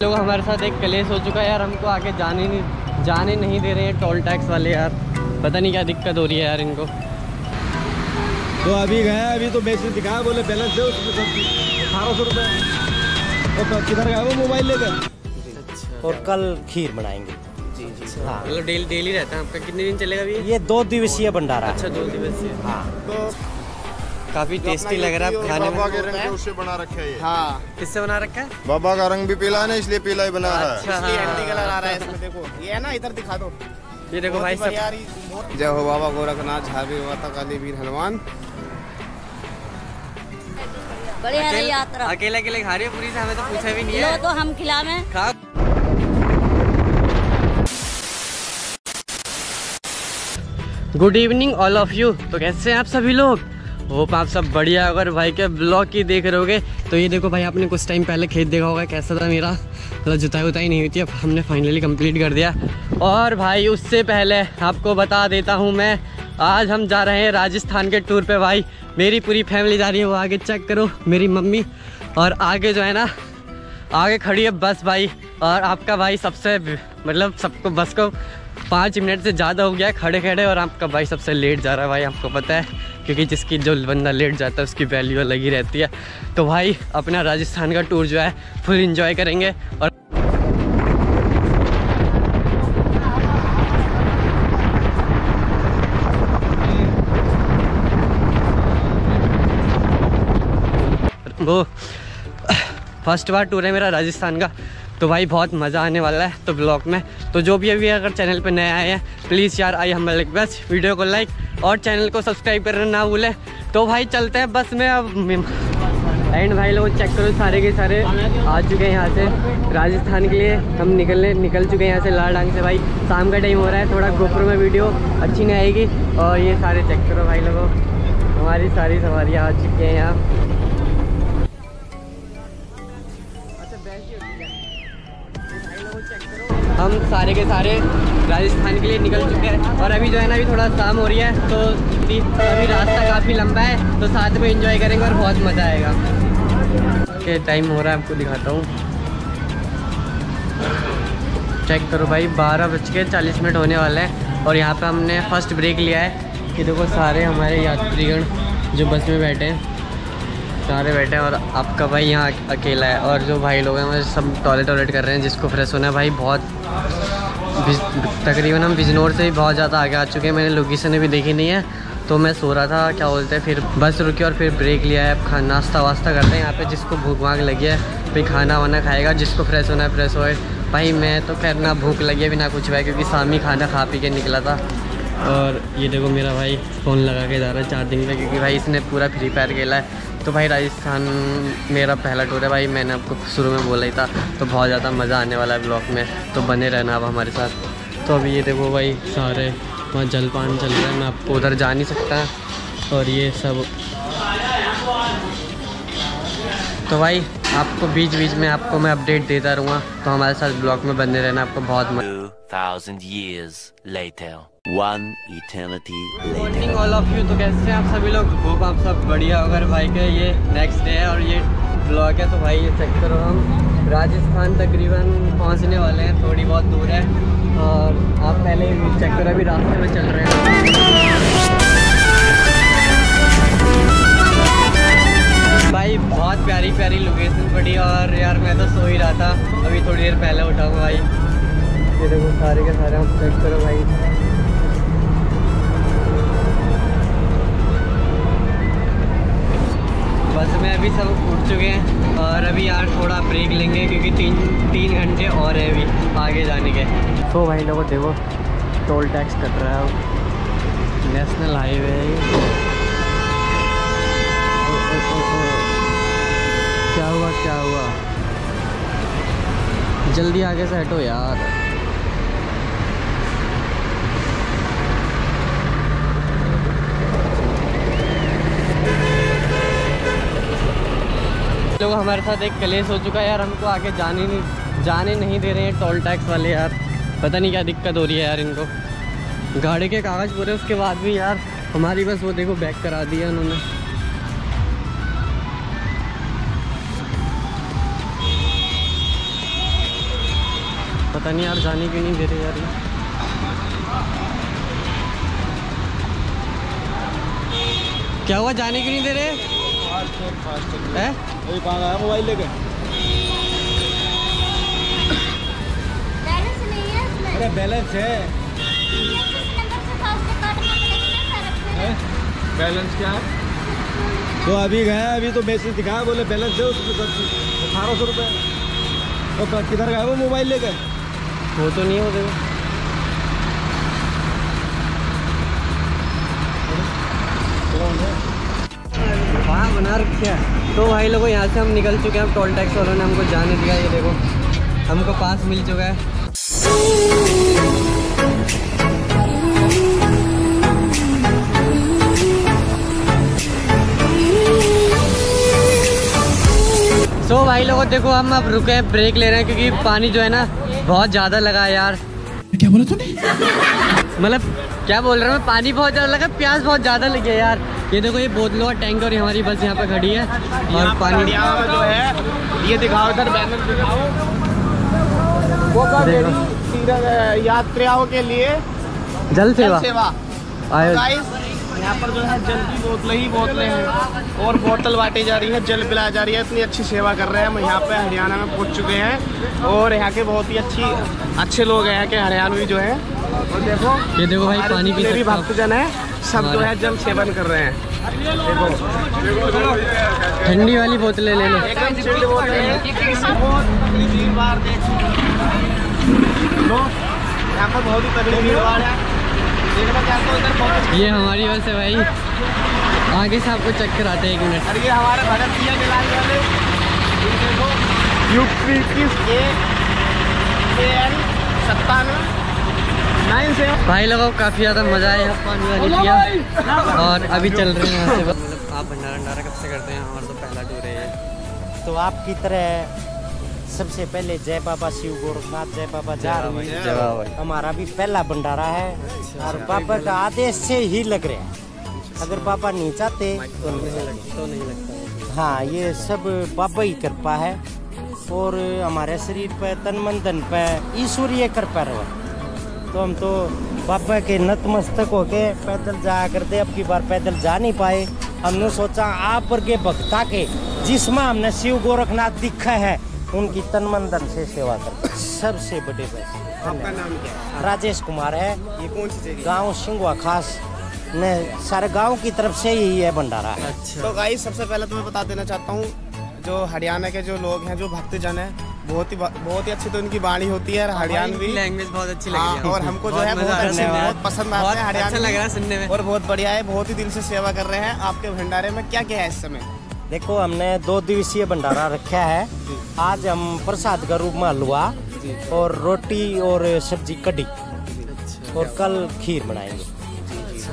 लोग हमारे साथ एक कलेश हो चुका है यार हमको आगे जाने नहीं जाने नहीं दे रहे हैं टोल टैक्स वाले यार। पता नहीं क्या दिक्कत हो रही है यार इनको। तो अभी गया अभी तो मैसेज दिखाया बोले बैलेंस दो अठारह सौ रुपये तो किधर गया वो मोबाइल लेकर? और कल खीर बनाएँगे। हाँ। मतलब डेली डेली रहता है आपका। कितने दिन चलेगा अभी? ये दो दिवसीय भंडारा अच्छा दो दिवसीय। हाँ। काफ़ी टेस्टी लग रहा है खाने बाबा के रंग के उससे बना रखा है हाँ। किससे बना रखा है? बाबा का रंग भी पीला है ना इसलिए पीला ही बना रहा है। अच्छा इसलिए हाँ। कलर आ रहा है इसमें देखो। ये है ना इधर दिखा दो। ये देखो भाई सब जय हो बाबा गोरखनाथ झाबीर माता काली वीर हनुमान। बढ़िया अकेले यात्रा। अकेले अकेले खा रही हो पूरी से? हमें तो पूछा भी नहीं है। तो हम खिलावे खा। Good evening all of you तो कैसे हैं आप सभी लोग? होप आप सब बढ़िया अगर भाई के ब्लॉग की देख रहे होगे तो ये देखो भाई, आपने कुछ टाइम पहले खेत देखा होगा कैसा था मेरा। मतलब जुताई उताई नहीं हुई थी, अब हमने फाइनली कंप्लीट कर दिया। और भाई, उससे पहले आपको बता देता हूँ मैं, आज हम जा रहे हैं राजस्थान के टूर पे भाई। मेरी पूरी फैमिली जा रही है, वो आगे चेक करो, मेरी मम्मी। और आगे जो है ना, आगे खड़ी है बस भाई। और आपका भाई सबसे मतलब सबको, बस को पाँच मिनट से ज़्यादा हो गया है, खड़े खड़े, और आपका भाई सबसे लेट जा रहा है भाई, आपको पता है, क्योंकि जिसकी जो बंदा लेट जाता है, उसकी वैल्यू अलग ही रहती है। तो भाई, अपना राजस्थान का टूर जो है फुल इंजॉय करेंगे, और वो फ़र्स्ट बार टूर है मेरा राजस्थान का। तो भाई बहुत मज़ा आने वाला है तो ब्लॉग में। तो जो भी अभी अगर चैनल पे नए आए हैं प्लीज़ यार आई हम रिक्वेस्ट वीडियो को लाइक और चैनल को सब्सक्राइब करना ना भूलें। तो भाई चलते हैं बस में अब। एंड भाई लोग चेक करो सारे के सारे। आ चुके हैं यहाँ से राजस्थान के लिए। हम निकलने निकल चुके हैं यहाँ से लाल डांग से भाई। शाम का टाइम हो रहा है, थोड़ा गोप्रो में वीडियो अच्छी नहीं आएगी। और ये सारे चेक करो भाई लोगों। हमारी सारी सवारियाँ आ चुकी हैं यहाँ। हम सारे के सारे राजस्थान के लिए निकल चुके हैं और अभी जो है ना, अभी थोड़ा शाम हो रही है तो अभी रास्ता काफ़ी लंबा है तो साथ में एंजॉय करेंगे और बहुत मज़ा आएगा। के टाइम हो रहा है, आपको दिखाता हूँ। चेक करो भाई, बारह बज के चालीस मिनट होने वाले हैं और यहाँ पे हमने फ़र्स्ट ब्रेक लिया है कि देखो सारे हमारे यात्रीगण जो बस में बैठे हैं। सारे बैठे हैं और आपका भाई यहाँ अकेला है और जो भाई लोग हैं वो सब टॉयलेट टॉयलेट कर रहे हैं, जिसको फ्रेश होना है। भाई बहुत तकरीबन हम बिजनौर से भी बहुत ज़्यादा आगे आ चुके हैं। मैंने लोकेशन भी देखी नहीं है तो मैं सो रहा था, क्या बोलते हैं, फिर बस रुकी और फिर ब्रेक लिया है। अब नाश्ता वास्ता करते हैं यहाँ पे, जिसको भूख वाग लगी है फिर खाना वाना खाएगा, जिसको फ्रेश होना है फ्रेश होए भाई मैं तो खैर ना भूख लगी भी ना कुछ है क्योंकि शाम ही खाना खा पी के निकला था। और ये देखो मेरा भाई फ़ोन लगा के जा रहा है चार्जिंग पे क्योंकि भाई इसने पूरा फ्री फायर खेला है। तो भाई राजस्थान मेरा पहला टूर है भाई मैंने आपको शुरू में बोला ही था तो बहुत ज़्यादा मज़ा आने वाला है ब्लॉग में तो बने रहना आप हमारे साथ। तो अभी ये देखो भाई सारे वहाँ जलपान चल रहा है मैं आपको उधर जा नहीं सकता और ये सब। तो भाई आपको बीच बीच में आपको मैं अपडेट देता रहूँगा तो हमारे साथ ब्लॉग में बने रहना आपको बहुत मज़ा। 2,000 years later. One eternity later. Morning all of you तो कैसे हैं आप सभी लोग? होप आप सब बढ़िया अगर भाई के ये नेक्स्ट डे है और ये ब्लॉग है तो भाई ये चेक करो हम। राजस्थान तकरीबन पहुँचने वाले हैं, थोड़ी बहुत दूर है। और आप पहले चेक करो, अभी रास्ते में चल रहे हैं। भाई, बहुत प्यारी प्यारी लोकेशन पड़ी और यार मैं तो सो ही रहा था। अभी थोड़ी देर पहले उठा हूँ भाई। ये देखो, सारे के सारे आप चेक करो भाई। बस में अभी सब उठ चुके हैं और अभी यार थोड़ा ब्रेक लेंगे क्योंकि तीन तीन घंटे और है अभी आगे जाने के। तो भाई लोगों, देखो टोल टैक्स कट रहा है नेशनल हाईवे है। क्या हुआ क्या हुआ? जल्दी आगे से हटो यार। लोग हमारे साथ एक कलेश हो चुका है यार, हमको आगे जाने नहीं जाने नहीं दे रहे हैं टोल टैक्स वाले यार। पता नहीं क्या दिक्कत हो रही है यार इनको। गाड़ी के कागज़ पूरे, उसके बाद भी यार, हमारी बस वो देखो बैक करा दिया उन्होंने। पता नहीं यार जाने क्यों नहीं दे रहे यार ये। क्या हुआ, जाने क्यों नहीं दे रहे? मोबाइल लेके। बैलेंस नहीं अरे बैलेंस है। बैलेंस क्या है? तो अभी गया अभी तो मैसेज दिखाया बोले बैलेंस है उसमें अठारह सौ रुपये तो किधर गए वो मोबाइल लेके? वो तो नहीं हो वहाँ बना रखे है। तो भाई लोगों, यहाँ से हम निकल चुके हैं। टोल टैक्स वालों ने हमको जाने दिया, ये देखो। हमको पास मिल चुका है। सो भाई लोगों, देखो, हम अब रुके हैं ब्रेक ले रहे हैं, क्योंकि पानी जो है ना, बहुत ज़्यादा लगा है यार। क्या बोला तूने? मतलब क्या बोल रहा हूँ पानी बहुत ज़्यादा लगा प्याज बहुत ज़्यादा लगी है यार। ये देखो ये बोतलों का टैंक और ये हमारी बस यहाँ पे खड़ी है। और पानी जो है ये दिखाओ इधर बैनर दिखाओ। यात्रियों के लिए जल सेवा। सेवा। आयो। गाइस यहाँ पर जो है जल की बोतलें ही बोतलें हैं और बोतल बांटी जा रही है जल पिलाई जा रही है इतनी अच्छी सेवा कर रहे हैं हम। यहाँ पे हरियाणा में पहुँच चुके हैं और यहाँ के बहुत ही अच्छी अच्छे लोग हैं यहाँ के हरियाणवी जो है। और देखो ये देखो भाई पानी पी भी भक्तजन है सब जो है जल सेवन कर रहे हैं। देखो। ठंडी वाली बोतलें ले लो। एकदम चिल्ड बोतलें हैं। भीड़ भाड़ यहाँ पर बहुत ही तगड़ी भीड़ भाड़ है। ये हमारी बस है भाई। आगे से आपको चक्कर आते हैं एक मिनट और ये हमारे भगत भैया दिलाने वाले यूपी इक्कीस ए ए एन सत्तानवे नाइन से भाई लोगों को काफ़ी ज़्यादा मज़ा आया पानी वानी पिया। और अभी चल रहे हैं यहाँ से। मतलब आप भंडारा भंडारा कब से करते हैं? हमारा तो पहला टूर है ये। तो आपकी तरह सबसे पहले जय बाबा शिव गोरखनाथ जय बाबा जा रही है जय बाबा भाई। हमारा भी पहला भंडारा है और बाबा का आदेश से ही लग रहा है। अगर बाबा नहीं चाहते तो नहीं लगता तो नहीं लगता। हाँ ये सब बाबा ही कृपा है। और हमारे शरीर पर तन मन धन पे ईश्वरीय कृपा रहा। तो हम तो बाबा के नतमस्तक होके पैदल जाया करते अब की बार पैदल जा नहीं पाए। हमने सोचा आप वर्गे भक्ता के जिसमें हमने शिव गोरखनाथ दिखा है उनकी तन मन धन से सेवा करते सबसे बड़े पैसे आपका नाम क्या है? राजेश कुमार है। ये कौन सी जगह गाँव सिंगवा खास। ने सारे गाँव की तरफ़ से ही है भंडारा अच्छा। तो गाइस सबसे पहले तो मैं बता देना चाहता हूँ जो हरियाणा के जो लोग हैं जो भक्तजन है बहुत ही बहुत ही अच्छी तो उनकी वाणी होती है हरियाणवी। लैंग्वेज बहुत अच्छी लगी हाँ, है। और हमको जो है बहुत अच्छी बहुत पसंद आते हैं हरियाणवी। अच्छा लग रहा है सुनने में। और बहुत बढ़िया है बहुत ही दिल से सेवा कर रहे हैं आपके भंडारे में। क्या क्या है इस समय? देखो हमने दो दिवसीय भंडारा रखा है। आज हम प्रसाद का रूप में हलवा और रोटी और सब्ज़ी कढ़ी और कल खीर बनाएँगे।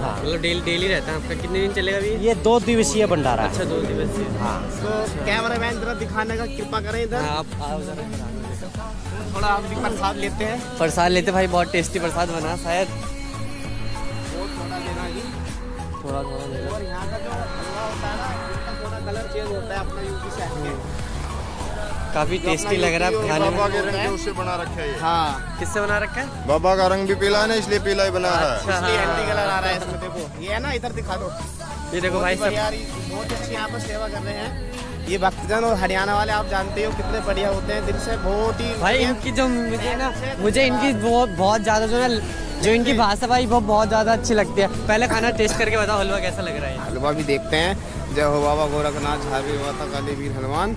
हाँ। मतलब डेली डेली रहता है आपका? कितने दिन चलेगा अभी ये दो दिवसीय भंडारा अच्छा दो दिवसीय। हाँ। तो कैमरा मैन जरा दिखाने का कृपा करें इधर। हाँ, आप आओ जरा। थोड़ा हम भी प्रसाद लेते हैं। प्रसाद लेते भाई बहुत टेस्टी प्रसाद बना शायद। थोड़ा लेना थोड़ा और यहाँ का जो हलवा होता है ना इसका थोड़ा कलर चेंज होता है अपना यूपी से काफ़ी टेस्टी लग रहा है खाने बाबा के रंग के उससे बना रखा है। हाँ। किससे बना रखा है? बाबा का रंग भी पीला है ना इसलिए पीला ही बना है। अच्छा इसलिए हाँ। कलर आ रहा है इसमें देखो। ये है ना इधर दिखा दो। ये देखो भाई ही सब बहुत अच्छी यहाँ पर सेवा कर रहे हैं। ये भक्तजन और हरियाणा वाले आप जानते हो कितने बढ़िया होते हैं। दिल से बहुत ही भाई इनकी जो मुझे ना मुझे इनकी बहुत बहुत ज़्यादा जो है जो इनकी भाषा भाई वो बहुत ज़्यादा अच्छी लगती है। पहले खाना टेस्ट करके बताओ हलवा कैसा लग रहा है? हलवा भी देखते हैं। जय हो बाबा गोरखनाथ झारवी माता काली वीर हनुमान।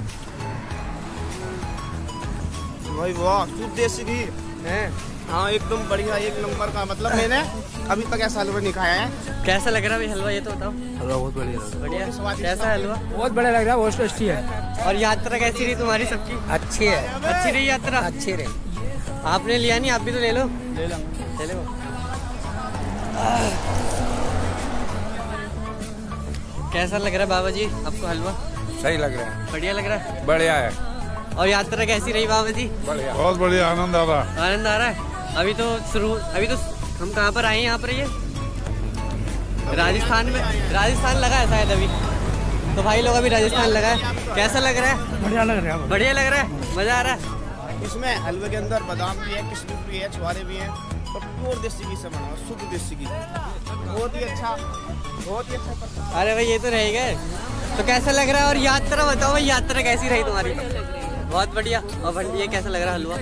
भाई वाह शुद्ध देसी घी। है? हाँ एकदम बढ़िया एक नंबर का मतलब मैंने अभी तक ऐसा हलवा नहीं खाया है। कैसा लग रहा है हलवा ये तो बताओ। हलवा बहुत बढ़िया बढ़िया। कैसा हलवा? बहुत बढ़िया लग रहा है बहुत टेस्टी है। और यात्रा कैसी रही तुम्हारी सबकी? अच्छी है। अच्छी रही यात्रा? अच्छी रही। आपने लिया नहीं आप भी तो ले लो। ले लो ले लो। कैसा लग रहा है बाबा जी आपको हलवा? सही लग रहा है। बढ़िया लग रहा है? बढ़िया है। और यात्रा कैसी रही बाबा जी? बढ़िया। बहुत बढ़िया आनंद आ रहा। है आनंद आ रहा है? अभी तो शुरू अभी तो हम कहाँ पर आए हैं यहाँ पर ये? राजस्थान में राजस्थान लगा है शायद अभी। तो भाई लोग अभी राजस्थान लगा है। कैसा लग रहा है? बढ़िया लग रहा है बढ़िया लग रहा है? मज़ा आ रहा है? इसमें हलवे के अंदर बादाम भी है किशमिश भी है छुआरे भी हैं और प्योर देसी घी से बना शुद्ध देसी घी। बहुत ही अच्छा बहुत ही अच्छा अरे भाई ये तो रह गए। तो कैसा लग रहा है? और यात्रा बताओ भाई यात्रा कैसी रही तुम्हारी? बहुत बढ़िया। और भंडी ये कैसा लग रहा हलवा?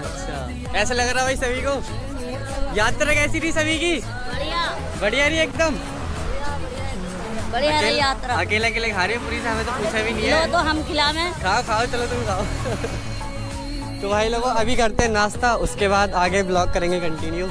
अच्छा। कैसा लग रहा भाई सभी को? यात्रा कैसी थी सभी की? बढ़िया। बढ़िया रही एकदम? बढ़िया रही यात्रा। अकेले अकेले खा रहे हो पूरी से हमें तो पूछा भी नहीं है। तो हम खिलावे खाओ खाओ चलो तुम खाओ। तो भाई लोगों अभी करते हैं नाश्ता उसके बाद आगे ब्लॉग करेंगे कंटिन्यू